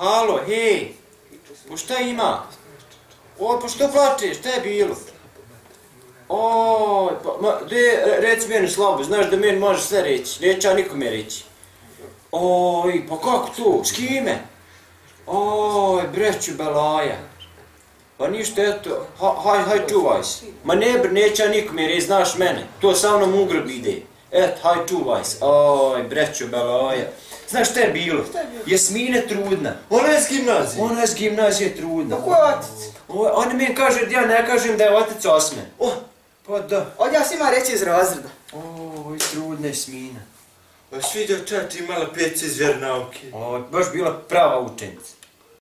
Halo, hej, po šta ima? O, pa što plačeš, šta je bilo? Oj, pa, ma, de, reci meni slabo, znaš da meni može sve reći, neće ja nikome reći. Oj, pa kako to, s kime? Oj, breću belaja. Pa ništa, eto, ha, haj, haj, čuvaj se. Ma ne, br, neće ja nikome reći, znaš mene, to sa mnom ugrob ide. Et, haj, čuvaj se. Oj, breću belaja. Znaš šta je bilo? Jasmine trudna. Ona je s gimnazije. Ona je s gimnazije trudna. Pa ko je otac? O, oni mi kaže, ja ne kažem da je otac osme. Oh, Pa da. od ja svima reći iz razreda. Oj, trudna je smina. Pa si vidio čač imala pjeci iz vjernauke. Oj, baš bila prava učenica.